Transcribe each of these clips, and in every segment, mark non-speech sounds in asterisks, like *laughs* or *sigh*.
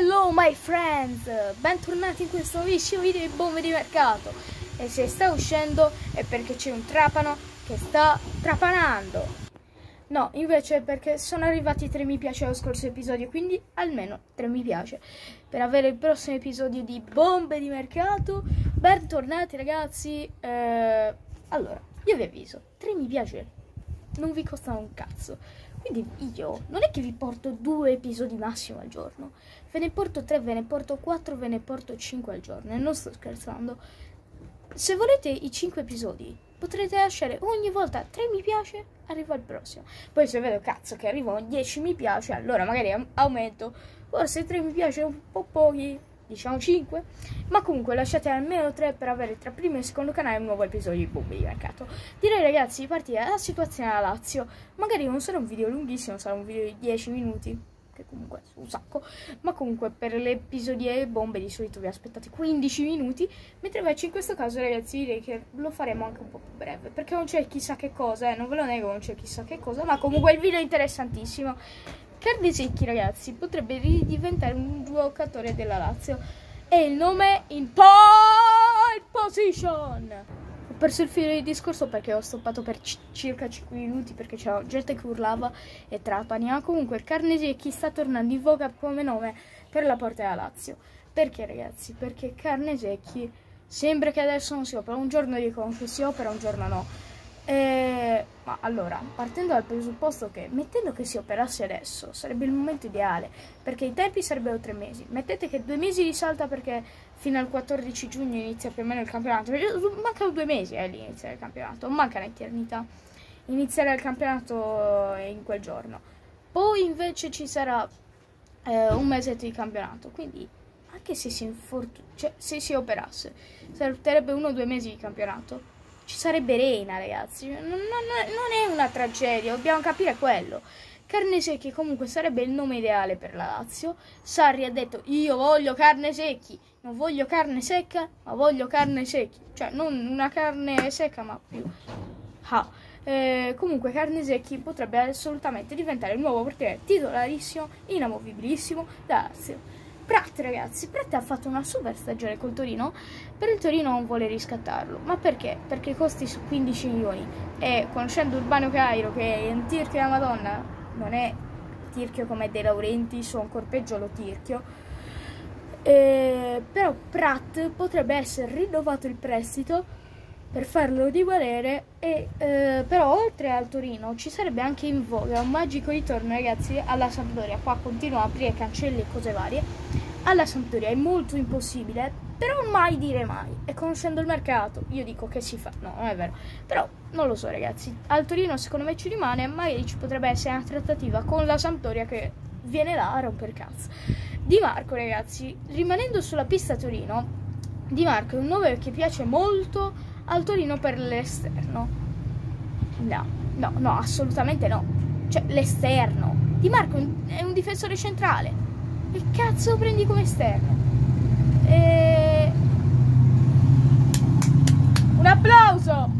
Hello my friends, bentornati in questo nuovissimo video di bombe di mercato. E se sta uscendo è perché c'è un trapano che sta trapanando. No, invece è perché sono arrivati 3 mi piace allo scorso episodio, quindi almeno 3 mi piace. Per avere il prossimo episodio di bombe di mercato Bentornati ragazzi. Eh, Allora, io vi avviso, 3 mi piace. Non vi costano un cazzo quindi io non è che vi porto due episodi massimo al giorno, ve ne porto tre, ve ne porto quattro, ve ne porto cinque al giorno e non sto scherzando. Se volete i cinque episodi potrete lasciare ogni volta tre mi piace, arrivo al prossimo. Poi se vedo cazzo che arrivano 10 mi piace, allora magari aumento. Forse tre mi piace un po' pochi, diciamo 5, ma comunque lasciate almeno 3 per avere tra primo e secondo canale un nuovo episodio di Bombe di Mercato. Direi ragazzi di partire alla situazione alla Lazio, magari non sarà un video lunghissimo, sarà un video di 10 minuti, che comunque è un sacco, ma comunque per le episodie bombe di solito vi aspettate 15 minuti, mentre invece in questo caso ragazzi direi che lo faremo anche un po' più breve, perché non c'è chissà che cosa, eh, non ve lo nego, non c'è chissà che cosa, ma comunque il video è interessantissimo Cardesecchi, ragazzi, potrebbe diventare un giocatore della Lazio. E il nome in pole position. Ho perso il filo di discorso perché ho stoppato per circa 5 minuti perché c'era gente che urlava e trapani. Ma comunque Carnesecchi sta tornando in voga come nome per la porta della Lazio. Perché, ragazzi? Perché Carnesecchi sembra che adesso non si opera. Un giorno dicono che si opera, un giorno no. Eh, ma allora, partendo dal presupposto che mettendo che si operasse adesso sarebbe il momento ideale, perché i tempi sarebbero tre mesi. Mettete che due mesi risalta perché fino al 14 giugno inizia più o meno il campionato. Mancano due mesi eh, all'inizio del campionato, manca un'eternità. Inizierà il campionato in quel giorno. Poi invece ci sarà eh, un mesetto di campionato, quindi anche se si, cioè, se si operasse, sarebbe uno o due mesi di campionato ci sarebbe Reina, ragazzi. Non, non, non è una tragedia, dobbiamo capire quello. Carne secchi comunque sarebbe il nome ideale per la Lazio. Sarri ha detto io voglio carne secchi, non voglio carne secca, ma voglio carne secchi. Cioè non una carne secca ma più... Ah. Eh, comunque carne secchi potrebbe assolutamente diventare il nuovo portiere titolarissimo, inamovibilissimo da Lazio. Pratt ragazzi, Pratt ha fatto una super stagione col Torino, però il Torino non vuole riscattarlo. Ma perché? Perché costi su 15 milioni e conoscendo Urbano Cairo che è un tirchio della Madonna, non è tirchio come De Laurenti, sono ancora peggio lo tirchio. Eh, però Pratt potrebbe essere rinnovato il prestito per farlo rivalere e eh, però oltre al Torino ci sarebbe anche in voga un magico ritorno ragazzi alla Sampdoria qua continuo a aprire cancelli e cose varie alla Sampdoria è molto impossibile però mai dire mai e conoscendo il mercato io dico che si fa no non è vero però non lo so ragazzi al Torino secondo me ci rimane magari ci potrebbe essere una trattativa con la Sampdoria che viene là a rompere cazzo Di Marco ragazzi rimanendo sulla pista Torino Di Marco è un nome che piace molto al Torino per l'esterno. No, no, no, assolutamente no. Cioè, l'esterno. Di Marco è un difensore centrale. Che cazzo prendi come esterno? E... Un applauso!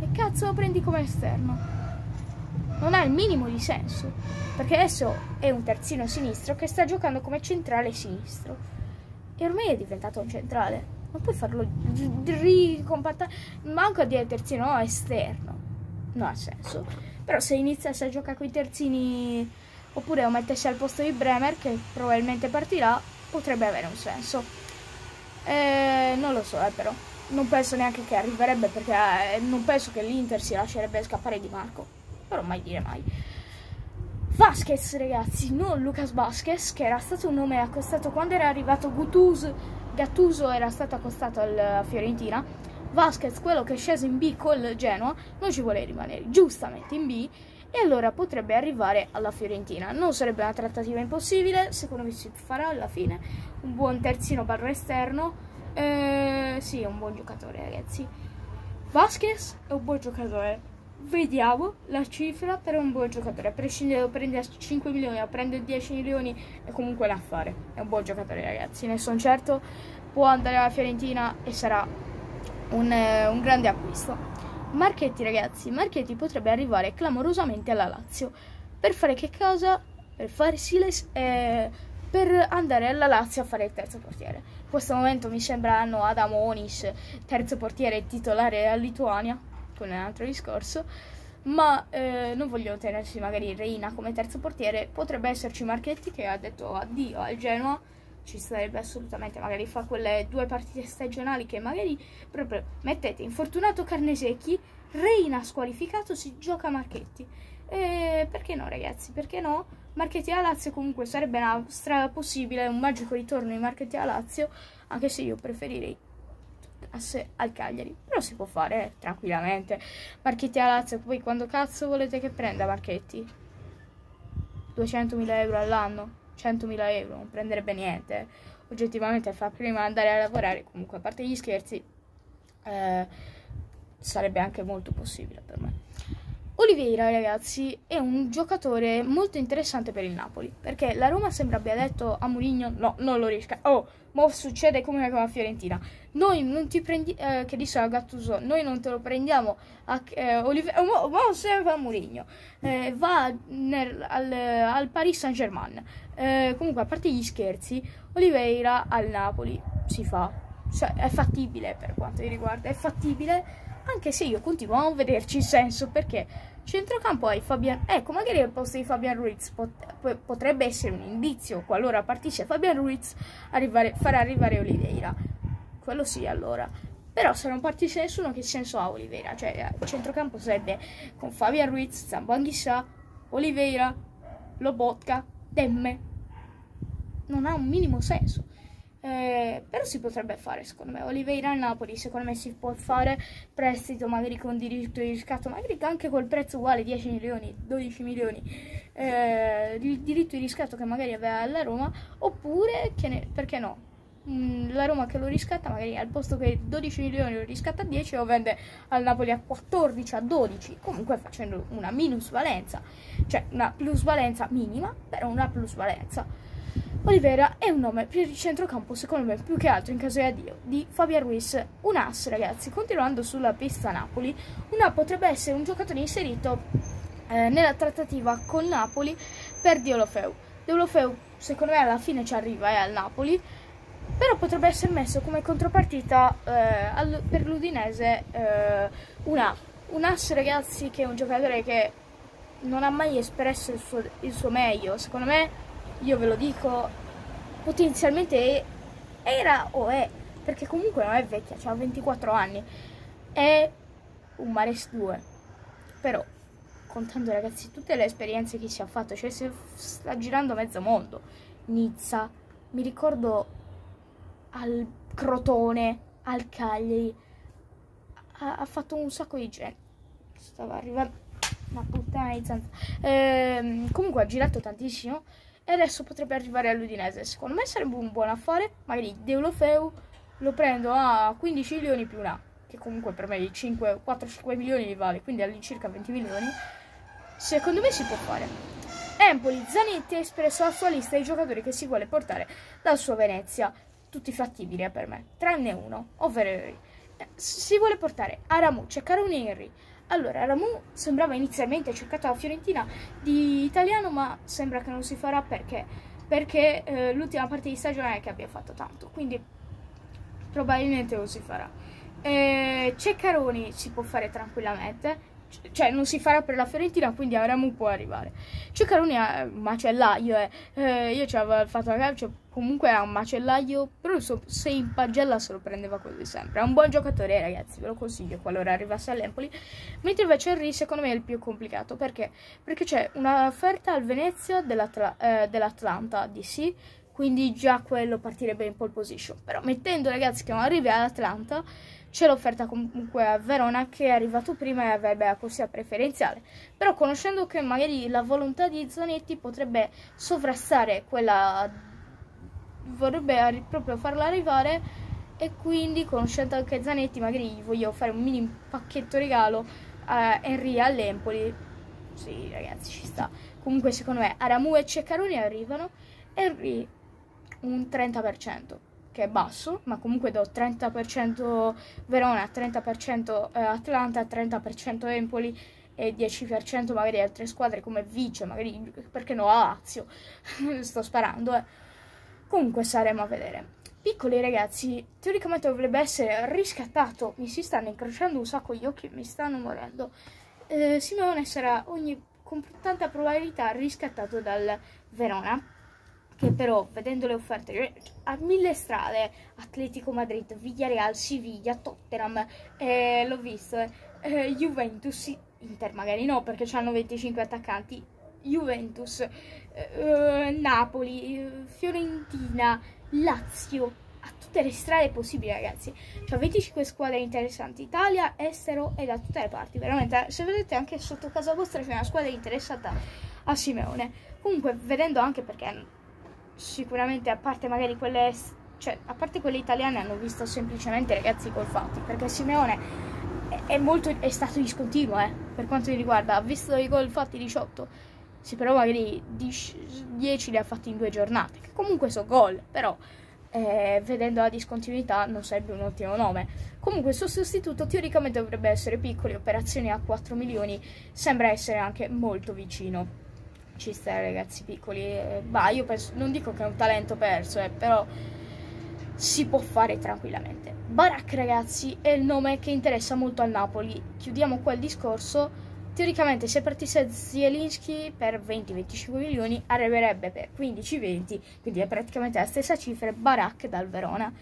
Che cazzo prendi come esterno? Non ha il minimo di senso. Perché adesso è un terzino sinistro che sta giocando come centrale sinistro. E ormai è diventato un centrale non puoi farlo ricompattare manco a dire terzino no, esterno non ha senso però se iniziasse a giocare con i terzini oppure lo mettesse al posto di Bremer che probabilmente partirà potrebbe avere un senso. Eh, non lo so eh, però. Non penso neanche che arriverebbe perché eh, non penso che l'Inter si lascerebbe scappare di Marco. Però mai dire mai. Vasquez ragazzi non Lucas Vasquez che era stato un nome accostato quando era arrivato Gutus. Gattuso era stato accostato alla Fiorentina, Vasquez, quello che è sceso in B col Genoa, non ci vuole rimanere. Giustamente in B e allora potrebbe arrivare alla Fiorentina. Non sarebbe una trattativa impossibile, secondo me si farà alla fine. Un buon terzino barro esterno. Eh, sì, è un buon giocatore, ragazzi. Vasquez è un buon giocatore. Vediamo la cifra per un buon giocatore. A prescindere da prendere 5 milioni o prendere 10 milioni, è comunque un affare. È un buon giocatore, ragazzi. Ne sono certo. Può andare alla Fiorentina e sarà un, eh, un grande acquisto. Marchetti, ragazzi. Marchetti potrebbe arrivare clamorosamente alla Lazio. Per fare che cosa? Per farsi le, eh, per andare alla Lazio a fare il terzo portiere. In questo momento mi sembra Adam Onis, terzo portiere titolare a Lituania, con un altro discorso, ma eh, non voglio tenersi magari Reina come terzo portiere, potrebbe esserci Marchetti che ha detto addio al Genoa, ci sarebbe assolutamente, magari fa quelle due partite stagionali che magari proprio mettete infortunato Carnesecchi, Reina squalificato, si gioca Marchetti. E perché no ragazzi, perché no? Marchetti a Lazio comunque sarebbe una strada possibile, un magico ritorno di Marchetti a Lazio, anche se io preferirei al Cagliari, però si può fare eh, tranquillamente. Marchetti a Lazio, poi quando cazzo volete che prenda Marchetti? 200.000 euro all'anno, 100.000 euro, non prenderebbe niente. Oggettivamente fa prima andare a lavorare, comunque a parte gli scherzi, eh, sarebbe anche molto possibile per me. Oliveira, ragazzi, è un giocatore molto interessante per il Napoli, perché la Roma sembra abbia detto a Mourinho, no, non lo riesca. Oh, mo succede come con la Fiorentina. Noi non ti prendi, eh, che disse a Gattuso, noi non te lo prendiamo a eh, Oliveira, mo, mo sempre a Mourinho. Eh, va nel, al, al, Paris Saint-Germain. Eh, comunque, a parte gli scherzi, Oliveira al Napoli si fa. Cioè, è fattibile per quanto mi riguarda, è fattibile anche se io continuo a non vederci il senso perché centrocampo hai Fabian ecco magari al posto di Fabian Ruiz pot potrebbe essere un indizio qualora partisse Fabian Ruiz arrivare, far arrivare Oliveira. Quello sì allora. Però se non partisse nessuno che senso ha Oliveira? Cioè il centrocampo sarebbe con Fabian Ruiz Zambanghissà Oliveira Lobotka Demme non ha un minimo senso eh, però si potrebbe fare secondo me. Oliveira al Napoli secondo me si può fare prestito magari con diritto di riscatto magari anche col prezzo uguale 10 milioni 12 milioni eh, il diritto di riscatto che magari aveva alla Roma oppure ne, perché no? Mm, la Roma che lo riscatta magari al posto che 12 milioni lo riscatta a 10 lo vende al Napoli a 14 a 12 comunque facendo una minusvalenza. Cioè una plusvalenza minima però una plusvalenza Olivera è un nome per il centrocampo, secondo me, più che altro in caso di addio, di Fabian Ruiz. Un as, ragazzi, continuando sulla pista Napoli, una potrebbe essere un giocatore inserito eh, nella trattativa con Napoli per Diolofeu. Diolofeu, secondo me, alla fine ci arriva eh, al Napoli, però potrebbe essere messo come contropartita eh, al, per l'Udinese eh, una, un as, ragazzi, che è un giocatore che non ha mai espresso il suo, il suo meglio. Secondo me io ve lo dico, potenzialmente era o è, perché comunque non è vecchia, ha 24 anni, è un Mares 2, però contando ragazzi tutte le esperienze che si è fatto, cioè si sta girando mezzo mondo, Nizza, mi ricordo al Crotone, al Cagliari, ha, ha fatto un sacco di gente, stava arrivando una puttana di zanzara, ehm, comunque ha girato tantissimo, e adesso potrebbe arrivare all'Udinese. Secondo me sarebbe un buon affare, magari Deulofeu lo prendo a 15 milioni più una, che comunque per me 4-5 milioni li vale, quindi all'incirca 20 milioni. Secondo me si può fare. Empoli, Zanetti ha espresso la sua lista di giocatori che si vuole portare dal suo Venezia, tutti fattibili eh, per me, tranne uno, ovvero eh, si vuole portare Aramu, Ceccaroni Henry, allora, Ramu sembrava inizialmente cercato alla Fiorentina di italiano, ma sembra che non si farà perché, perché eh, l'ultima parte di stagione è che abbia fatto tanto, quindi probabilmente non si farà. Eh, Ceccaroni si può fare tranquillamente, cioè non si farà per la Fiorentina, quindi Aramu può arrivare. Ceccaroni è un macellaio, eh. eh io ci avevo fatto la calcio, comunque è un macellaio, però so, se in pagella se lo prendeva così sempre. È un buon giocatore, ragazzi, ve lo consiglio qualora arrivasse all'Empoli. Mentre invece Henry secondo me è il più complicato, perché? Perché c'è un'offerta al Venezia dell'Atlanta eh, dell DC, quindi già quello partirebbe in pole position. Però mettendo ragazzi che non arrivi all'Atlanta c'è l'offerta comunque a Verona che è arrivato prima e avrebbe la corsia preferenziale. Però conoscendo che magari la volontà di Zanetti potrebbe sovrastare quella, vorrebbe proprio farla arrivare e quindi conoscendo anche Zanetti magari gli voglio fare un mini pacchetto regalo a Henry all'Empoli. Sì ragazzi ci sta. Comunque secondo me Aramu e Ceccaroni arrivano, Henry un 30% che è basso, ma comunque do 30% Verona, 30% eh, Atlanta, 30% Empoli e 10% magari altre squadre come Vice, magari perché no Lazio, *laughs* sto sparando eh. Comunque saremo a vedere. Piccoli ragazzi, teoricamente dovrebbe essere riscattato. Mi si stanno incrociando un sacco gli occhi, mi stanno morendo. Eh, Simeone sarà ogni, con tanta probabilità riscattato dal Verona che però vedendo le offerte a mille strade Atletico Madrid, Villarreal, Siviglia, Tottenham eh, l'ho visto eh, Juventus, Inter magari no perché hanno 25 attaccanti Juventus, eh, Napoli, Fiorentina, Lazio a tutte le strade possibili ragazzi. C'è 25 squadre interessanti Italia, estero e da tutte le parti veramente se vedete anche sotto casa vostra c'è una squadra interessata a Simeone. Comunque vedendo anche perché sicuramente a parte magari quelle cioè a parte quelle italiane hanno visto semplicemente ragazzi col fatti perché Simeone è, è molto è stato discontinuo eh, per quanto mi riguarda. Ha visto i gol fatti 18 sì però magari 10 li ha fatti in due giornate che comunque sono gol però eh, vedendo la discontinuità non sarebbe un ottimo nome. Comunque il suo sostituto teoricamente dovrebbe essere piccoli operazioni a 4 milioni sembra essere anche molto vicino ci sta ragazzi piccoli eh, bah io penso non dico che è un talento perso eh, però si può fare tranquillamente. Barak ragazzi è il nome che interessa molto al Napoli. Chiudiamo qua il discorso. Teoricamente se partisse Zielinski per 20-25 milioni arriverebbe per 15-20 quindi è praticamente la stessa cifra Barak dal Verona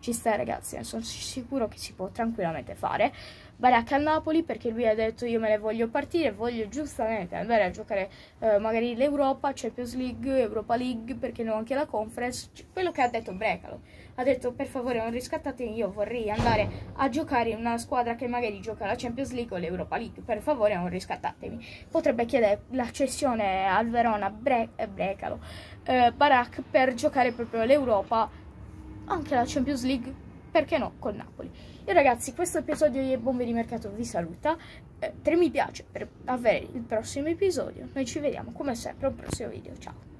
ci sta ragazzi, sono sicuro che si può tranquillamente fare. Baracca al Napoli perché lui ha detto io me ne voglio partire, voglio giustamente andare a giocare eh, magari l'Europa, Champions League, Europa League, perché no anche la Conference, quello che ha detto Brecalo. Ha detto per favore non riscattatemi, io vorrei andare a giocare in una squadra che magari gioca la Champions League o l'Europa League, per favore non riscattatemi. Potrebbe chiedere la cessione al Verona Bre eh, Brecalo, eh, Barak per giocare proprio l'Europa anche la Champions League, perché no, col Napoli. E ragazzi, questo episodio di Bombe di Mercato vi saluta. Eh, 3 mi piace per avere il prossimo episodio. Noi ci vediamo come sempre al prossimo video. Ciao!